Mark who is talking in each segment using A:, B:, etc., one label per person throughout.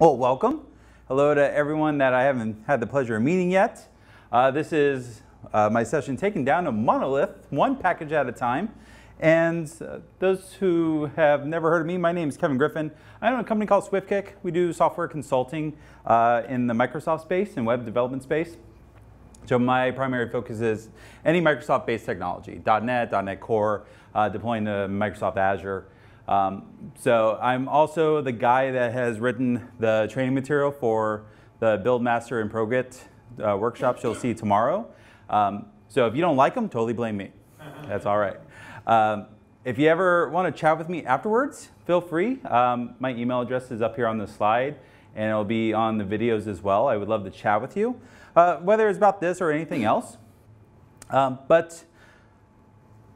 A: Well, welcome. Hello to everyone that I haven't had the pleasure of meeting yet. Uh, this is uh, my session taken down a monolith, one package at a time. And uh, those who have never heard of me, my name is Kevin Griffin. I own a company called SwiftKick. We do software consulting uh, in the Microsoft space and web development space. So my primary focus is any Microsoft-based technology, .NET, .NET Core, uh, deploying to Microsoft Azure, um, so I'm also the guy that has written the training material for the Buildmaster and ProGet uh, workshops you'll see tomorrow. Um, so if you don't like them, totally blame me. That's all right. Um, if you ever want to chat with me afterwards, feel free. Um, my email address is up here on the slide, and it'll be on the videos as well. I would love to chat with you, uh, whether it's about this or anything else. Um, but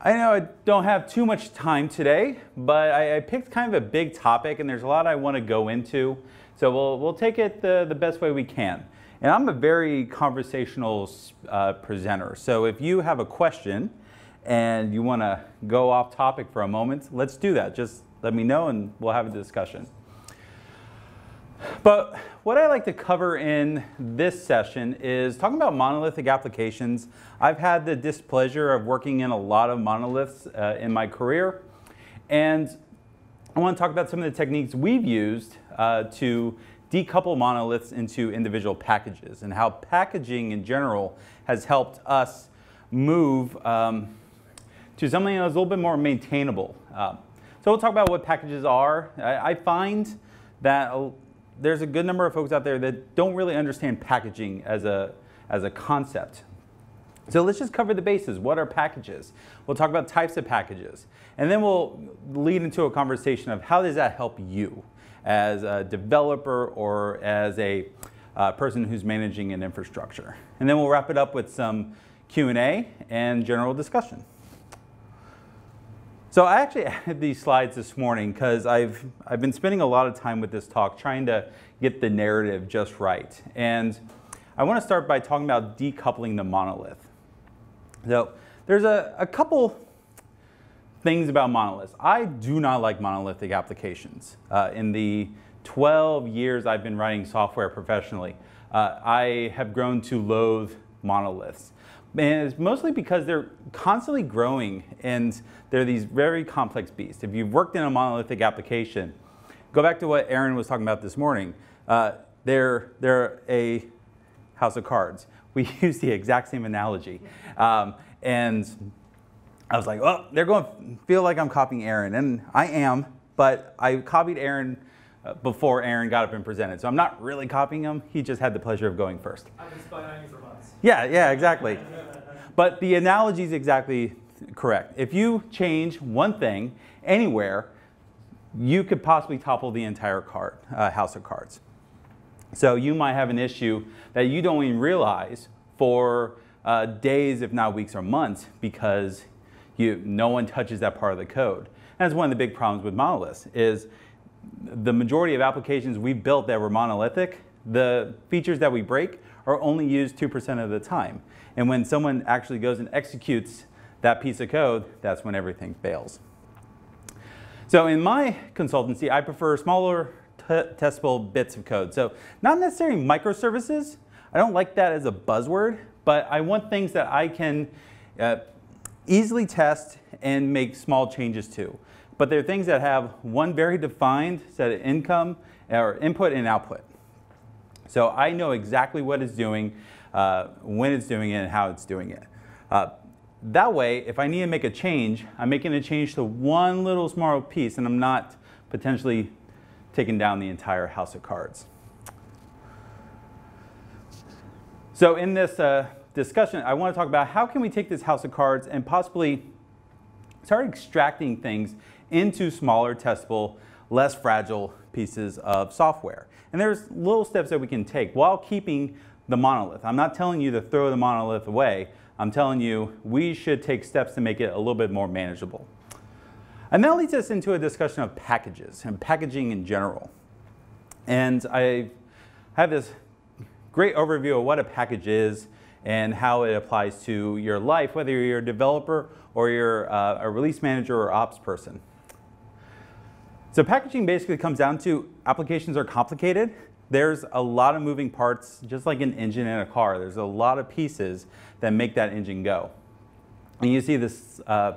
A: I know I don't have too much time today, but I, I, picked kind of a big topic and there's a lot I want to go into. So we'll, we'll take it the, the best way we can. And I'm a very conversational uh, presenter. So if you have a question and you want to go off topic for a moment, let's do that. Just let me know and we'll have a discussion. But what I like to cover in this session is talking about monolithic applications. I've had the displeasure of working in a lot of monoliths uh, in my career. And I want to talk about some of the techniques we've used uh, to decouple monoliths into individual packages and how packaging in general has helped us move um, to something that's a little bit more maintainable. Uh, so we'll talk about what packages are. I, I find that there's a good number of folks out there that don't really understand packaging as a, as a concept. So let's just cover the bases. What are packages? We'll talk about types of packages. And then we'll lead into a conversation of how does that help you as a developer or as a uh, person who's managing an infrastructure. And then we'll wrap it up with some Q&A and general discussion. So I actually added these slides this morning because I've, I've been spending a lot of time with this talk trying to get the narrative just right. And I want to start by talking about decoupling the monolith. So there's a, a couple things about monoliths. I do not like monolithic applications. Uh, in the 12 years I've been writing software professionally, uh, I have grown to loathe monoliths. And it's mostly because they're constantly growing and they're these very complex beasts. If you've worked in a monolithic application, go back to what Aaron was talking about this morning. Uh, they're, they're a house of cards. We use the exact same analogy. Um, and I was like, well, they're going to feel like I'm copying Aaron. And I am, but I copied Aaron uh, before Aaron got up and presented. So I'm not really copying him. He just had the pleasure of going first. Yeah, yeah, exactly. But the analogy is exactly correct. If you change one thing anywhere, you could possibly topple the entire card, uh, house of cards. So you might have an issue that you don't even realize for uh, days, if not weeks or months, because you, no one touches that part of the code. And that's one of the big problems with monoliths is the majority of applications we built that were monolithic, the features that we break are only used 2% of the time. And when someone actually goes and executes that piece of code, that's when everything fails. So in my consultancy, I prefer smaller testable bits of code. So not necessarily microservices. I don't like that as a buzzword, but I want things that I can uh, easily test and make small changes to. But they're things that have one very defined set of income or input and output. So I know exactly what it's doing, uh, when it's doing it, and how it's doing it. Uh, that way, if I need to make a change, I'm making a change to one little small piece, and I'm not potentially taking down the entire house of cards. So in this uh, discussion, I want to talk about how can we take this house of cards and possibly start extracting things into smaller, testable, less fragile pieces of software. And there's little steps that we can take while keeping the monolith. I'm not telling you to throw the monolith away. I'm telling you we should take steps to make it a little bit more manageable. And that leads us into a discussion of packages and packaging in general. And I have this great overview of what a package is and how it applies to your life, whether you're a developer or you're uh, a release manager or ops person. So packaging basically comes down to applications are complicated, there's a lot of moving parts, just like an engine in a car. There's a lot of pieces that make that engine go. And you see this uh,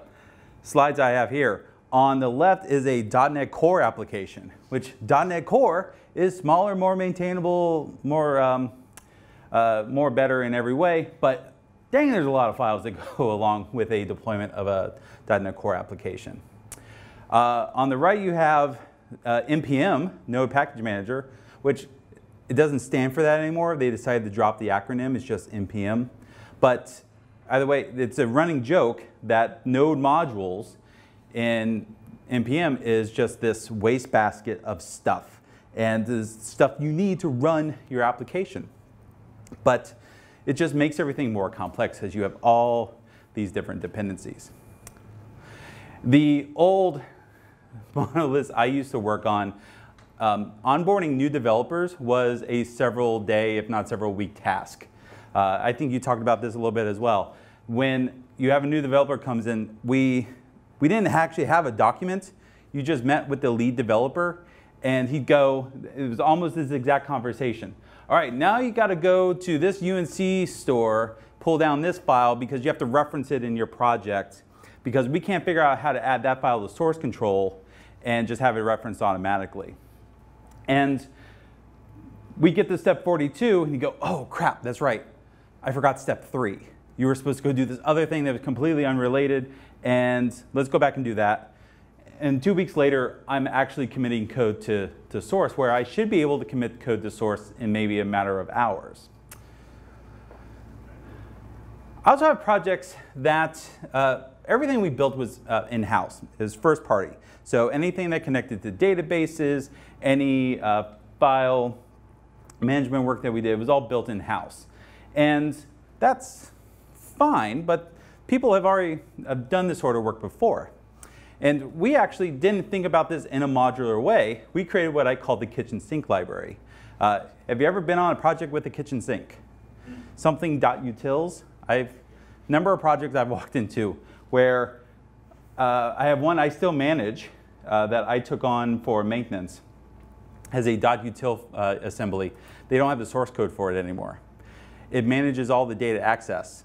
A: slides I have here. On the left is a .NET Core application, which .NET Core is smaller, more maintainable, more, um, uh, more better in every way, but dang, there's a lot of files that go along with a deployment of a .NET Core application. Uh, on the right, you have uh, NPM, Node Package Manager, which it doesn't stand for that anymore. They decided to drop the acronym. It's just NPM. But either way, it's a running joke that node modules in NPM is just this wastebasket of stuff and the stuff you need to run your application. But it just makes everything more complex as you have all these different dependencies. The old monoliths I used to work on, um, onboarding new developers was a several day, if not several week task. Uh, I think you talked about this a little bit as well. When you have a new developer comes in, we, we didn't actually have a document. You just met with the lead developer and he'd go, it was almost this exact conversation. All right, now you got to go to this UNC store, pull down this file because you have to reference it in your project because we can't figure out how to add that file to source control and just have it referenced automatically. And we get to step 42 and you go, oh crap, that's right. I forgot step three. You were supposed to go do this other thing that was completely unrelated, and let's go back and do that. And two weeks later, I'm actually committing code to, to source, where I should be able to commit code to source in maybe a matter of hours. I also have projects that uh, everything we built was uh, in-house, It was first party. So anything that connected to databases, any uh, file management work that we did was all built in-house. And that's fine, but people have already have done this sort of work before. And we actually didn't think about this in a modular way. We created what I call the kitchen sink library. Uh, have you ever been on a project with a kitchen sink? Something .utils. I've number of projects I've walked into where uh, I have one I still manage uh, that I took on for maintenance as a .util uh, assembly. They don't have the source code for it anymore it manages all the data access.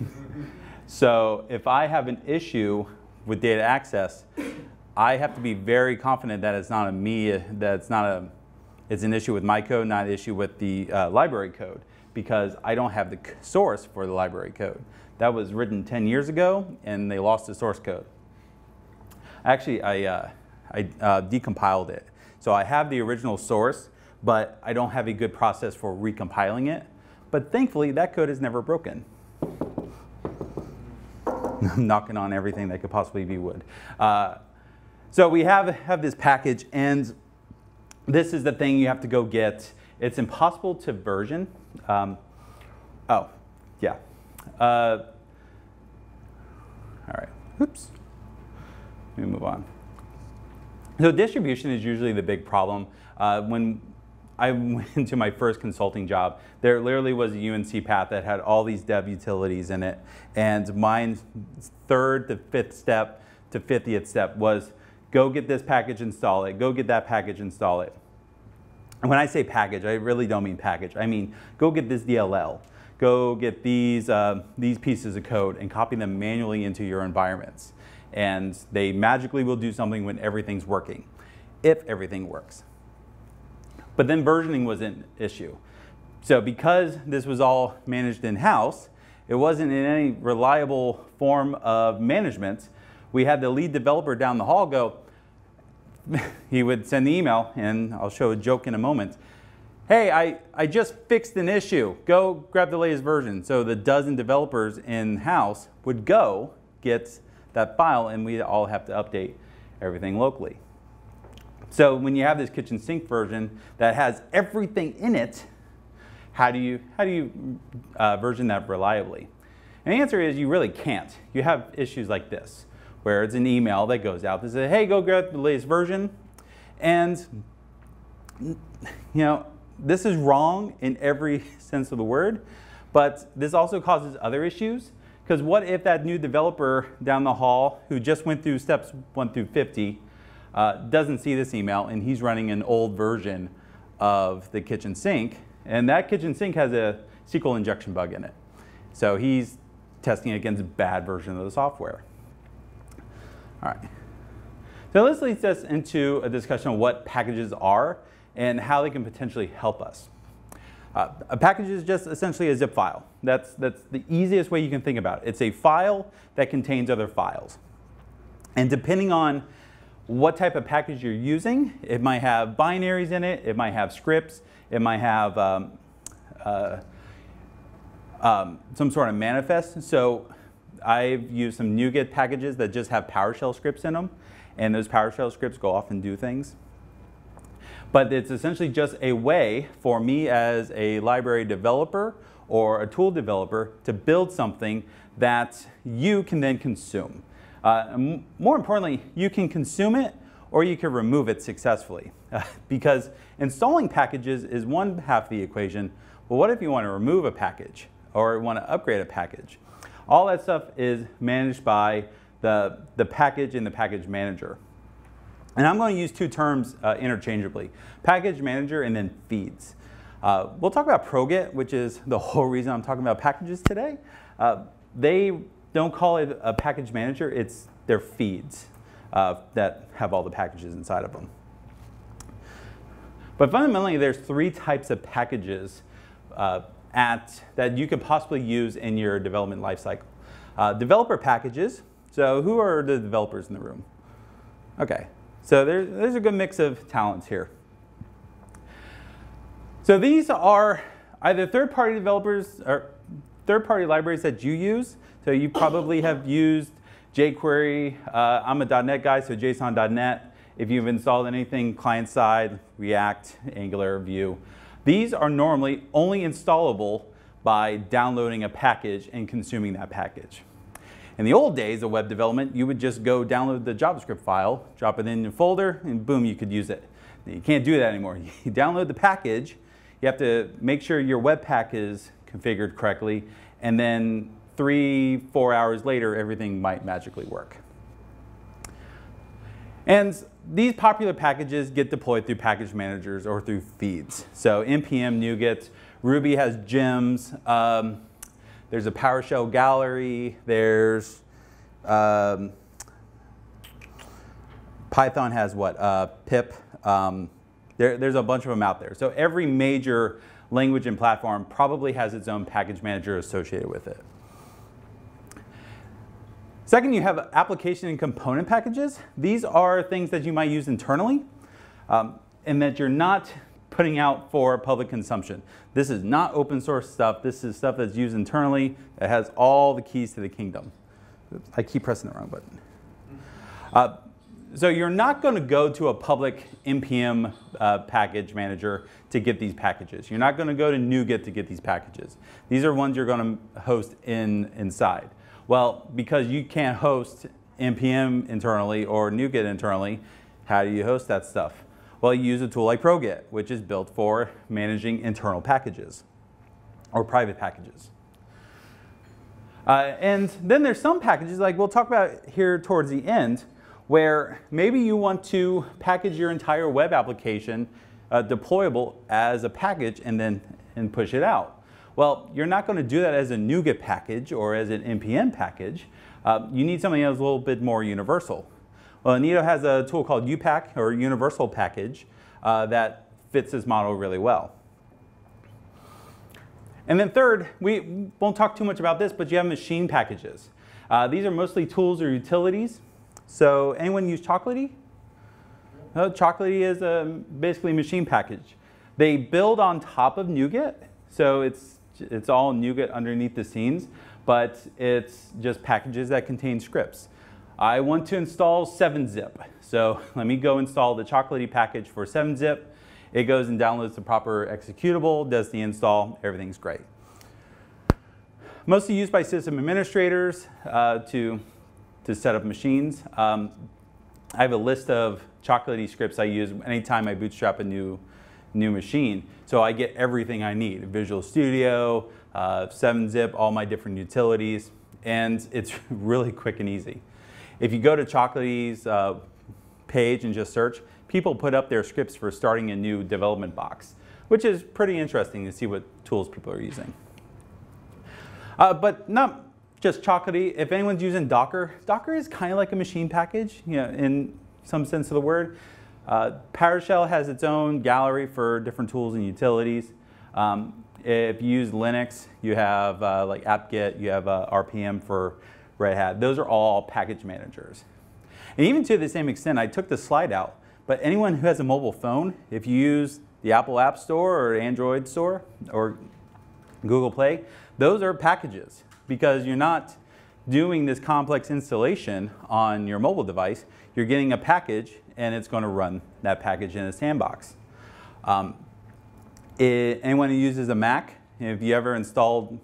A: so if I have an issue with data access, I have to be very confident that it's not a me, that it's not a, it's an issue with my code, not an issue with the uh, library code, because I don't have the source for the library code. That was written 10 years ago, and they lost the source code. Actually, I, uh, I uh, decompiled it. So I have the original source, but I don't have a good process for recompiling it. But thankfully, that code is never broken. I'm knocking on everything that could possibly be wood. Uh, so we have, have this package, and this is the thing you have to go get. It's impossible to version. Um, oh, yeah. Uh, all right, oops. Let me move on. So distribution is usually the big problem. Uh, when I went into my first consulting job. There literally was a UNC path that had all these dev utilities in it. And my third to fifth step to 50th step was go get this package, install it. Go get that package, install it. And when I say package, I really don't mean package. I mean, go get this DLL. Go get these, uh, these pieces of code and copy them manually into your environments. And they magically will do something when everything's working, if everything works. But then versioning was an issue. So because this was all managed in-house, it wasn't in any reliable form of management. We had the lead developer down the hall go, he would send the email, and I'll show a joke in a moment. Hey, I, I just fixed an issue. Go grab the latest version. So the dozen developers in-house would go get that file, and we'd all have to update everything locally. So when you have this kitchen sink version that has everything in it, how do you, how do you uh, version that reliably? And the answer is you really can't. You have issues like this, where it's an email that goes out that says, hey, go grab the latest version. And you know, this is wrong in every sense of the word, but this also causes other issues. Because what if that new developer down the hall who just went through steps 1 through 50 uh, doesn't see this email and he's running an old version of the kitchen sink, and that kitchen sink has a SQL injection bug in it. So he's testing against a bad version of the software. All right. So this leads us into a discussion of what packages are and how they can potentially help us. Uh, a package is just essentially a zip file. That's, that's the easiest way you can think about it. It's a file that contains other files. And depending on what type of package you're using, it might have binaries in it, it might have scripts, it might have um, uh, um, some sort of manifest. So I've used some NuGet packages that just have PowerShell scripts in them, and those PowerShell scripts go off and do things. But it's essentially just a way for me as a library developer or a tool developer to build something that you can then consume. Uh, more importantly, you can consume it or you can remove it successfully. Because installing packages is one half of the equation. Well, what if you want to remove a package or want to upgrade a package? All that stuff is managed by the, the package and the package manager. And I'm going to use two terms uh, interchangeably, package manager and then feeds. Uh, we'll talk about ProGet, which is the whole reason I'm talking about packages today. Uh, they don't call it a package manager, it's their feeds uh, that have all the packages inside of them. But fundamentally, there's three types of packages uh, at, that you could possibly use in your development lifecycle. Uh, developer packages, so who are the developers in the room? Okay, so there, there's a good mix of talents here. So these are either third-party developers or third-party libraries that you use. So you probably have used jQuery. Uh, I'm a .NET guy, so JSON.NET. If you've installed anything client-side, React, Angular, Vue, these are normally only installable by downloading a package and consuming that package. In the old days of web development, you would just go download the JavaScript file, drop it in your folder, and boom, you could use it. You can't do that anymore. You download the package, you have to make sure your Webpack is configured correctly, and then three, four hours later, everything might magically work. And these popular packages get deployed through package managers or through feeds. So NPM, NuGet, Ruby has gems. Um, there's a PowerShell gallery. There's um, Python has what? Uh, pip. Um, there, there's a bunch of them out there. So every major language and platform probably has its own package manager associated with it. Second, you have application and component packages. These are things that you might use internally um, and that you're not putting out for public consumption. This is not open source stuff. This is stuff that's used internally that has all the keys to the kingdom. I keep pressing the wrong button. Uh, so you're not going to go to a public NPM uh, package manager to get these packages. You're not going to go to NuGet to get these packages. These are ones you're going to host in inside. Well, because you can't host NPM internally or NuGet internally, how do you host that stuff? Well, you use a tool like ProGet, which is built for managing internal packages or private packages. Uh, and then there's some packages, like we'll talk about here towards the end, where maybe you want to package your entire web application uh, deployable as a package and then and push it out. Well, you're not going to do that as a NuGet package or as an NPM package. Uh, you need something that's a little bit more universal. Well, Inedo has a tool called UPack or Universal Package uh, that fits his model really well. And then third, we won't talk too much about this, but you have machine packages. Uh, these are mostly tools or utilities. So anyone use Chocolatey? No, Chocolatey is a basically machine package. They build on top of NuGet, so it's, it's all NuGet underneath the scenes, but it's just packages that contain scripts. I want to install 7-zip. So let me go install the Chocolatey package for 7-zip. It goes and downloads the proper executable, does the install, everything's great. Mostly used by system administrators uh, to, to set up machines. Um, I have a list of Chocolatey scripts I use anytime I bootstrap a new, new machine. So I get everything I need, Visual Studio, uh, 7-zip, all my different utilities, and it's really quick and easy. If you go to Chocolatey's uh, page and just search, people put up their scripts for starting a new development box, which is pretty interesting to see what tools people are using. Uh, but not just chocolatey. If anyone's using Docker, Docker is kind of like a machine package, you know, in some sense of the word. Uh, PowerShell has its own gallery for different tools and utilities. Um, if you use Linux, you have uh, like apt-get, you have uh, RPM for Red Hat. Those are all package managers. And even to the same extent, I took the slide out, but anyone who has a mobile phone, if you use the Apple App Store or Android Store or Google Play, those are packages because you're not doing this complex installation on your mobile device. You're getting a package and it's going to run that package in a sandbox. Um, it, anyone who uses a Mac, if you ever installed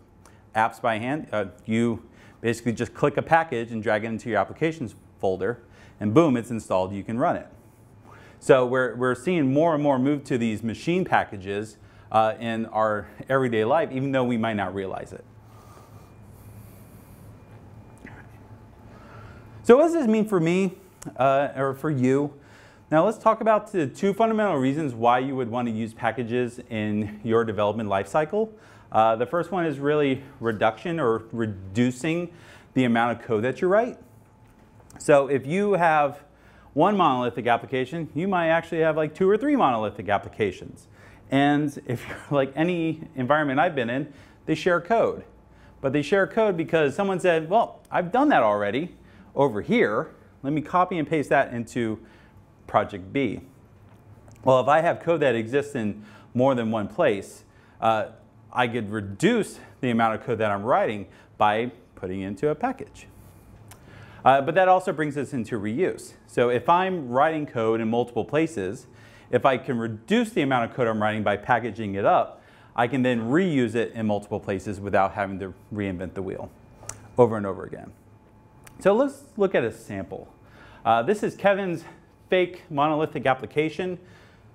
A: apps by hand, uh, you basically just click a package and drag it into your applications folder, and boom, it's installed, you can run it. So we're, we're seeing more and more move to these machine packages uh, in our everyday life, even though we might not realize it. So what does this mean for me uh, or for you? Now let's talk about the two fundamental reasons why you would want to use packages in your development lifecycle. Uh, the first one is really reduction or reducing the amount of code that you write. So if you have one monolithic application, you might actually have like two or three monolithic applications. And if you're like any environment I've been in, they share code. But they share code because someone said, well, I've done that already over here. Let me copy and paste that into project B. Well, if I have code that exists in more than one place, uh, I could reduce the amount of code that I'm writing by putting into a package. Uh, but that also brings us into reuse. So if I'm writing code in multiple places, if I can reduce the amount of code I'm writing by packaging it up, I can then reuse it in multiple places without having to reinvent the wheel over and over again. So let's look at a sample. Uh, this is Kevin's fake monolithic application.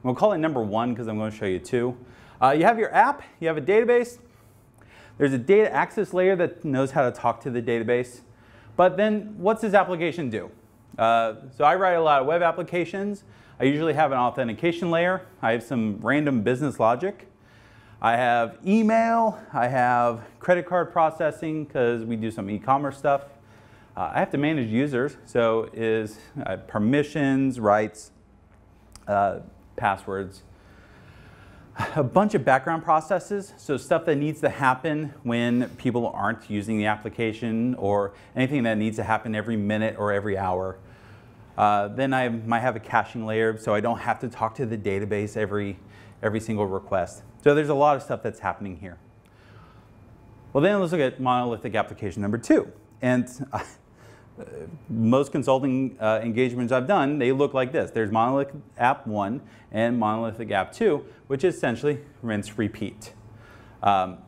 A: We'll call it number one because I'm going to show you two. Uh, you have your app, you have a database. There's a data access layer that knows how to talk to the database. But then what's this application do? Uh, so I write a lot of web applications. I usually have an authentication layer. I have some random business logic. I have email. I have credit card processing because we do some e-commerce stuff. Uh, I have to manage users, so is uh, permissions, rights, uh, passwords, a bunch of background processes, so stuff that needs to happen when people aren't using the application or anything that needs to happen every minute or every hour. Uh, then I might have a caching layer so I don't have to talk to the database every, every single request. So there's a lot of stuff that's happening here. Well then let's look at monolithic application number two. And uh, most consulting uh, engagements I've done, they look like this. There's monolithic app one and monolithic app two, which is essentially rinse, repeat. Um,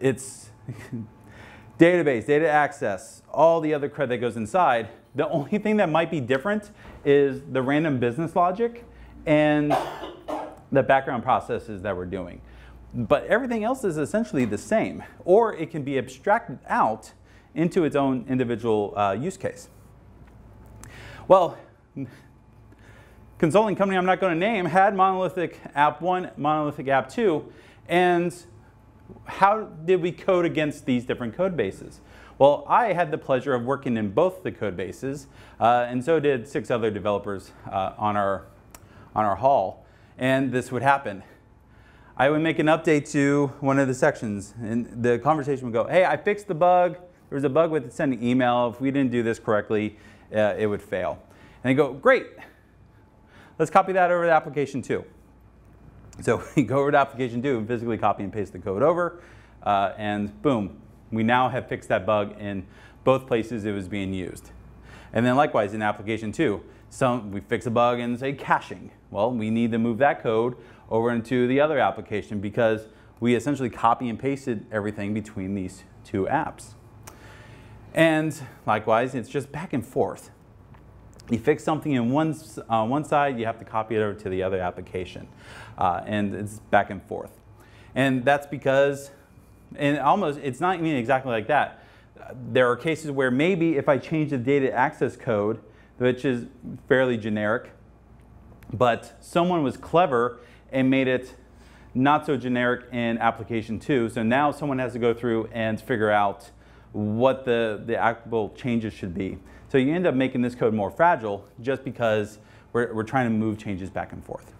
A: it's database, data access, all the other credit that goes inside. The only thing that might be different is the random business logic and the background processes that we're doing. But everything else is essentially the same, or it can be abstracted out into its own individual uh, use case. Well, consulting company I'm not going to name had monolithic app 1, monolithic app 2, and how did we code against these different code bases? Well, I had the pleasure of working in both the code bases, uh, and so did six other developers uh, on, our, on our hall, and this would happen. I would make an update to one of the sections, and the conversation would go, hey, I fixed the bug, there was a bug with sending email. If we didn't do this correctly, uh, it would fail. And they go, great, let's copy that over to application two. So we go over to application two and physically copy and paste the code over, uh, and boom, we now have fixed that bug in both places it was being used. And then likewise in application two, some, we fix a bug in say caching. Well, we need to move that code over into the other application because we essentially copy and pasted everything between these two apps. And likewise, it's just back and forth. You fix something in one, uh, one side, you have to copy it over to the other application. Uh, and it's back and forth. And that's because, and almost, it's not even exactly like that. There are cases where maybe if I change the data access code, which is fairly generic. But someone was clever and made it not so generic in application two. So now someone has to go through and figure out what the, the actual changes should be. So you end up making this code more fragile just because we're, we're trying to move changes back and forth.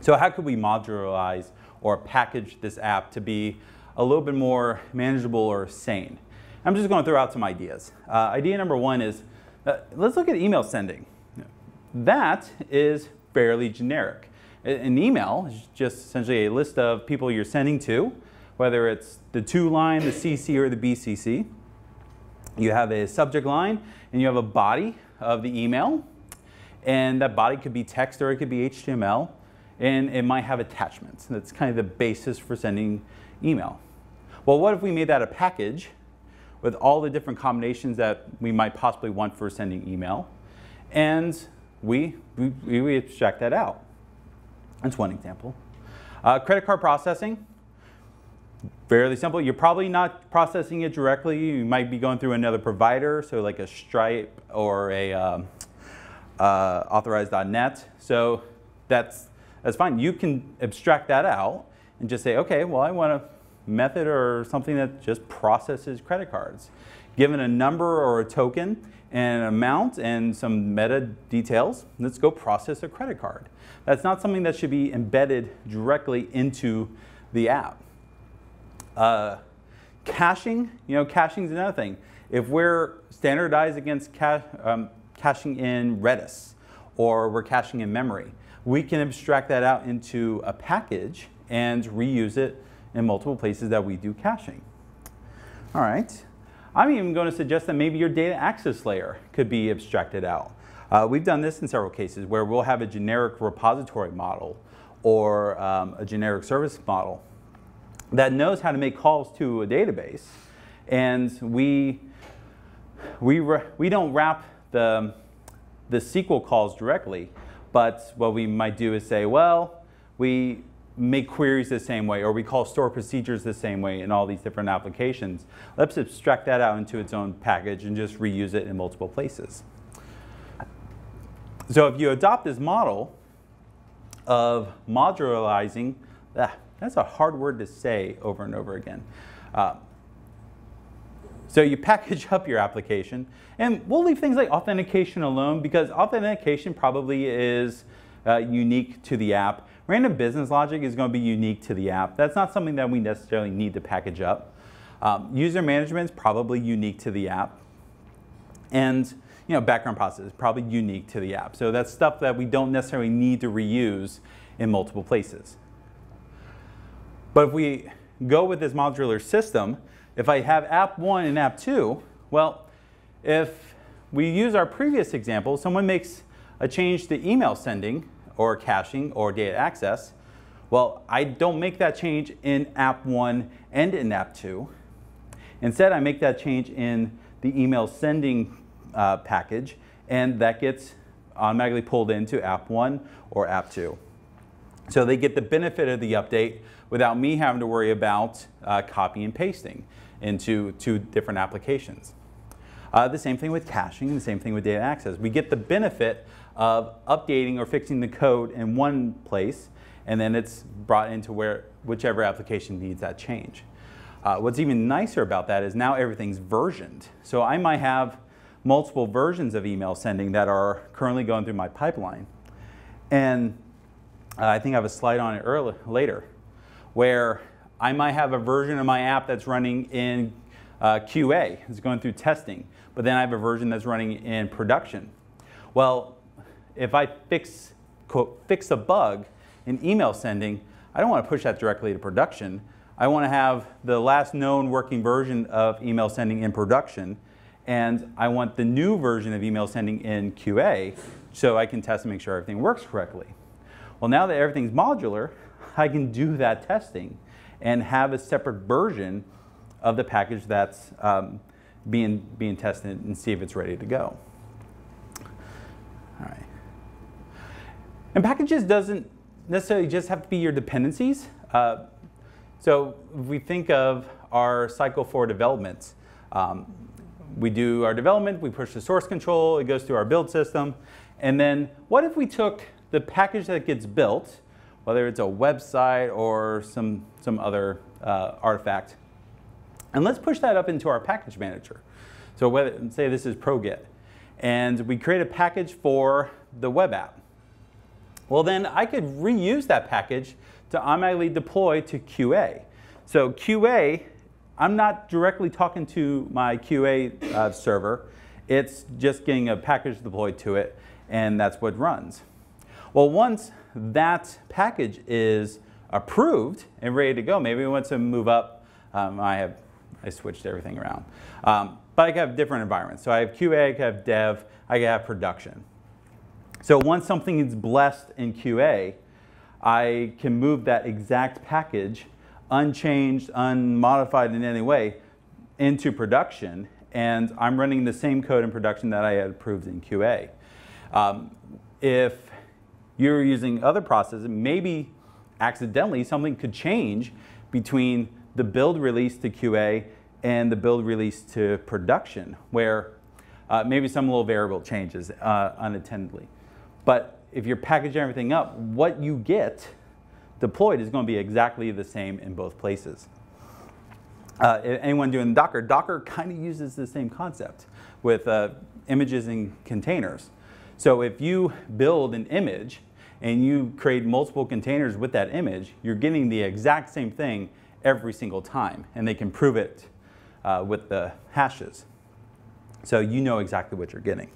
A: So how could we modularize or package this app to be a little bit more manageable or sane? I'm just going to throw out some ideas. Uh, idea number one is, uh, let's look at email sending. That is fairly generic. An email is just essentially a list of people you're sending to, whether it's the to line, the CC, or the BCC. You have a subject line, and you have a body of the email. And that body could be text or it could be HTML. And it might have attachments. And that's kind of the basis for sending email. Well, what if we made that a package with all the different combinations that we might possibly want for sending email? And we, we, we abstract that out. That's one example. Uh, credit card processing, fairly simple. You're probably not processing it directly. You might be going through another provider, so like a Stripe or a um, uh, Authorize.net. So that's, that's fine. You can abstract that out and just say, okay, well, I want a method or something that just processes credit cards. Given a number or a token and an amount and some meta details, let's go process a credit card. That's not something that should be embedded directly into the app. Uh, caching, you know, caching is another thing. If we're standardized against ca um, caching in Redis or we're caching in memory, we can abstract that out into a package and reuse it in multiple places that we do caching. All right. I'm even going to suggest that maybe your data access layer could be abstracted out. Uh, we've done this in several cases where we'll have a generic repository model or um, a generic service model that knows how to make calls to a database. And we, we, we don't wrap the, the SQL calls directly, but what we might do is say, well, we make queries the same way, or we call store procedures the same way in all these different applications. Let's abstract that out into its own package and just reuse it in multiple places. So if you adopt this model of modularizing, ah, that's a hard word to say over and over again. Uh, so you package up your application, and we'll leave things like authentication alone because authentication probably is uh, unique to the app. Random business logic is going to be unique to the app. That's not something that we necessarily need to package up. Um, user management is probably unique to the app. And you know, background process is probably unique to the app. So that's stuff that we don't necessarily need to reuse in multiple places. But if we go with this modular system, if I have app one and app two, well, if we use our previous example, someone makes a change to email sending or caching or data access, well, I don't make that change in app one and in app two. Instead, I make that change in the email sending uh, package, and that gets automatically pulled into app one or app two. So they get the benefit of the update without me having to worry about uh, copy and pasting into two different applications. Uh, the same thing with caching, the same thing with data access. We get the benefit of updating or fixing the code in one place, and then it's brought into where whichever application needs that change. Uh, what's even nicer about that is now everything's versioned. So I might have multiple versions of email sending that are currently going through my pipeline. And uh, I think I have a slide on it early, later, where I might have a version of my app that's running in uh, QA, it's going through testing, but then I have a version that's running in production. Well, if I fix, quote, fix a bug in email sending, I don't want to push that directly to production. I want to have the last known working version of email sending in production and I want the new version of email sending in QA so I can test and make sure everything works correctly. Well, now that everything's modular, I can do that testing and have a separate version of the package that's um, being, being tested and see if it's ready to go. All right. And packages doesn't necessarily just have to be your dependencies. Uh, so if we think of our cycle for developments, um, we do our development, we push the source control, it goes through our build system. And then what if we took the package that gets built, whether it's a website or some, some other uh, artifact, and let's push that up into our package manager. So whether, say this is ProGet, and we create a package for the web app. Well then I could reuse that package to automatically deploy to QA. So QA, I'm not directly talking to my QA uh, server. It's just getting a package deployed to it, and that's what runs. Well, once that package is approved and ready to go, maybe we want to move up. Um, I have I switched everything around. Um, but I can have different environments. So I have QA, I can have dev, I can have production. So once something is blessed in QA, I can move that exact package, unchanged, unmodified in any way, into production, and I'm running the same code in production that I had approved in QA. Um, if you're using other processes, maybe accidentally something could change between the build release to QA and the build release to production, where uh, maybe some little variable changes uh, unattendedly. But if you're packaging everything up, what you get deployed is going to be exactly the same in both places. Uh, anyone doing Docker, Docker kind of uses the same concept with uh, images and containers. So if you build an image and you create multiple containers with that image, you're getting the exact same thing every single time, and they can prove it uh, with the hashes. So you know exactly what you're getting.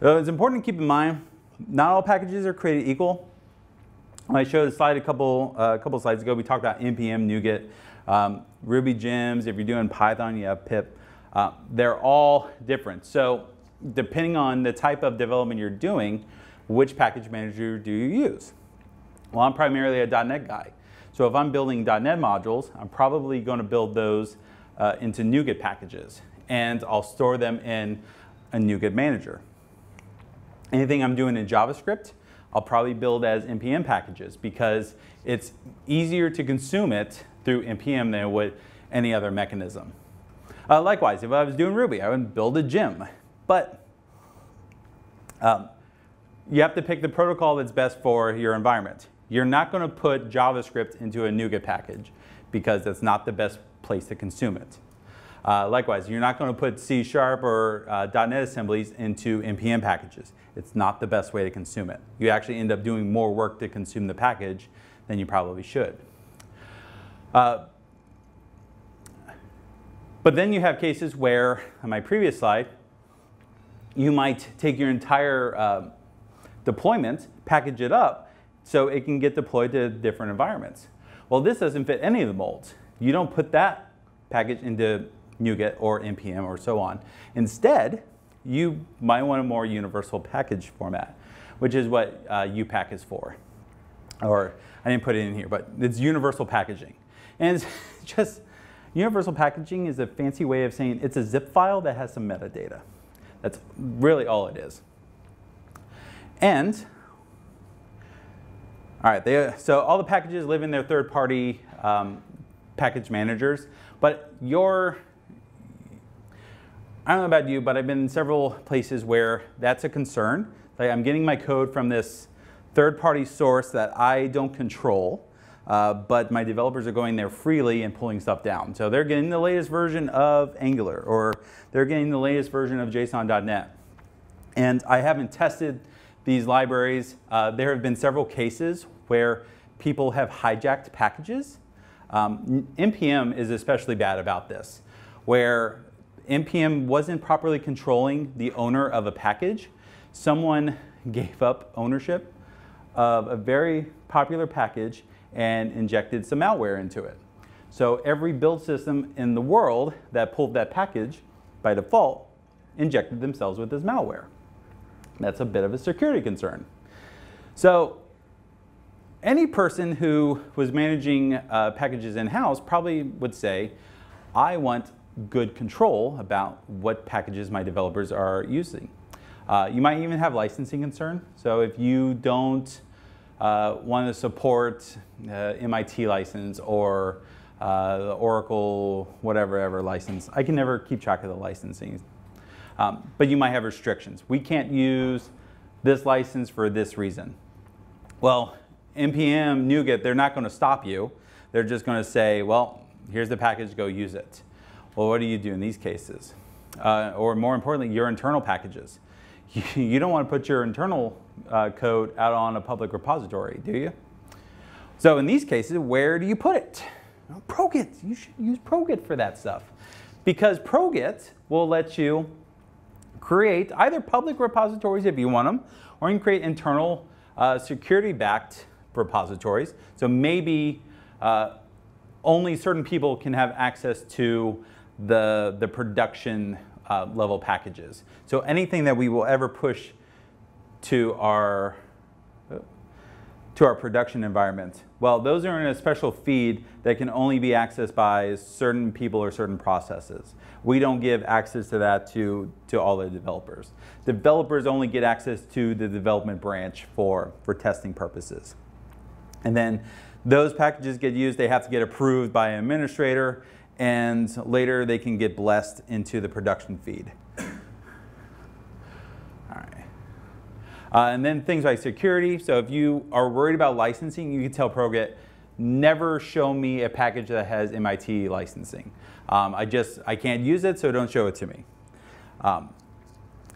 A: So it's important to keep in mind, not all packages are created equal. I showed a slide a couple, uh, couple slides ago. We talked about NPM, NuGet, um, Ruby gems. If you're doing Python, you have pip. Uh, they're all different. So depending on the type of development you're doing, which package manager do you use? Well, I'm primarily a .NET guy. So if I'm building .NET modules, I'm probably going to build those uh, into NuGet packages. And I'll store them in a NuGet manager. Anything I'm doing in JavaScript, I'll probably build as NPM packages because it's easier to consume it through NPM than it would any other mechanism. Uh, likewise, if I was doing Ruby, I would build a gem. But um, you have to pick the protocol that's best for your environment. You're not going to put JavaScript into a NuGet package because that's not the best place to consume it. Uh, likewise, you're not going to put C Sharp or uh, .NET assemblies into NPM packages. It's not the best way to consume it. You actually end up doing more work to consume the package than you probably should. Uh, but then you have cases where, on my previous slide, you might take your entire uh, deployment, package it up, so it can get deployed to different environments. Well, this doesn't fit any of the molds. You don't put that package into NuGet or NPM or so on. Instead, you might want a more universal package format, which is what uh, UPack is for. Or I didn't put it in here, but it's universal packaging. And it's just, universal packaging is a fancy way of saying it's a zip file that has some metadata. That's really all it is. And, all right, they, so all the packages live in their third-party um, package managers, but your, I don't know about you, but I've been in several places where that's a concern. Like I'm getting my code from this third-party source that I don't control, uh, but my developers are going there freely and pulling stuff down. So they're getting the latest version of Angular, or they're getting the latest version of JSON.NET. And I haven't tested these libraries, uh, there have been several cases where people have hijacked packages. Um, NPM is especially bad about this, where NPM wasn't properly controlling the owner of a package. Someone gave up ownership of a very popular package and injected some malware into it. So every build system in the world that pulled that package, by default, injected themselves with this malware. That's a bit of a security concern. So any person who was managing uh, packages in-house probably would say, I want good control about what packages my developers are using. Uh, you might even have licensing concern. So if you don't uh, want to support uh, MIT license or uh, the Oracle whatever ever license. I can never keep track of the licensing. Um, but you might have restrictions. We can't use this license for this reason. Well, NPM, NuGet, they're not going to stop you. They're just going to say, well, here's the package, go use it. Well, what do you do in these cases? Uh, or more importantly, your internal packages. You don't want to put your internal uh, code out on a public repository, do you? So in these cases, where do you put it? Well, ProGet. You should use ProGet for that stuff. Because ProGet will let you create either public repositories if you want them, or you can create internal uh, security-backed repositories. So maybe uh, only certain people can have access to the, the production uh, level packages. So anything that we will ever push to our to our production environment. Well, those are in a special feed that can only be accessed by certain people or certain processes. We don't give access to that to, to all the developers. Developers only get access to the development branch for, for testing purposes. And then those packages get used, they have to get approved by an administrator, and later they can get blessed into the production feed. All right. Uh, and then things like security. So if you are worried about licensing, you can tell ProGet, never show me a package that has MIT licensing. Um, I just, I can't use it, so don't show it to me. Um,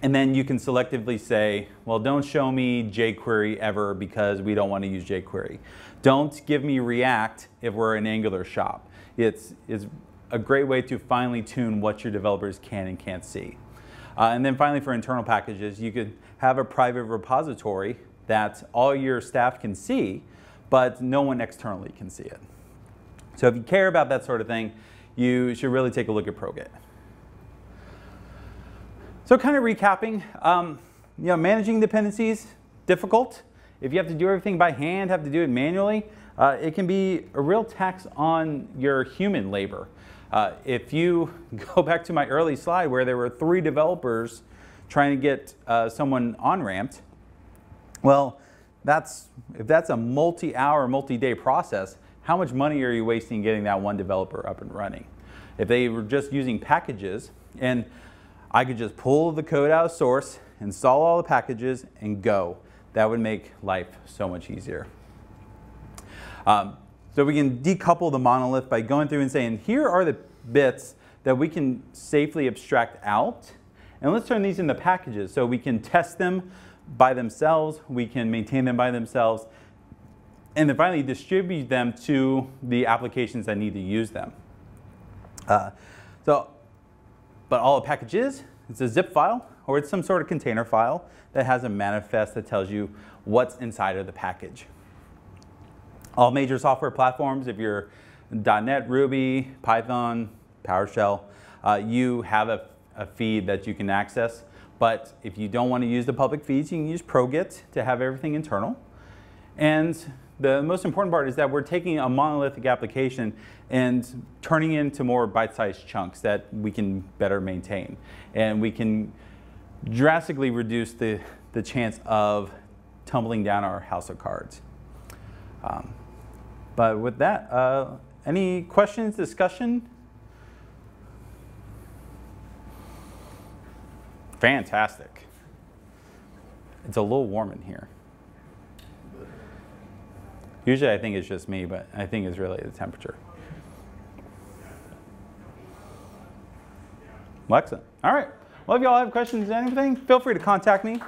A: and then you can selectively say, well, don't show me jQuery ever because we don't want to use jQuery. Don't give me React if we're an Angular shop. It's, it's a great way to finely tune what your developers can and can't see. Uh, and then finally for internal packages, you could have a private repository that all your staff can see, but no one externally can see it. So if you care about that sort of thing, you should really take a look at ProGet. So kind of recapping, um, you know, managing dependencies, difficult. If you have to do everything by hand, have to do it manually, uh, it can be a real tax on your human labor. Uh, if you go back to my early slide where there were three developers trying to get uh, someone on-ramped, well, that's, if that's a multi-hour, multi-day process, how much money are you wasting getting that one developer up and running? If they were just using packages, and I could just pull the code out of source, install all the packages, and go. That would make life so much easier. Um, so we can decouple the monolith by going through and saying, here are the bits that we can safely abstract out. And let's turn these into packages so we can test them by themselves, we can maintain them by themselves, and then finally distribute them to the applications that need to use them. Uh, so, but all a package is, it's a zip file or it's some sort of container file that has a manifest that tells you what's inside of the package. All major software platforms, if you're .NET, Ruby, Python, PowerShell, uh, you have a, a feed that you can access. But if you don't want to use the public feeds, you can use ProGet to have everything internal. And the most important part is that we're taking a monolithic application and turning it into more bite-sized chunks that we can better maintain. And we can drastically reduce the, the chance of tumbling down our house of cards. Um, but with that, uh, any questions, discussion? Fantastic. It's a little warm in here. Usually I think it's just me, but I think it's really the temperature. Alexa. All right. Well, if y'all have questions or anything, feel free to contact me.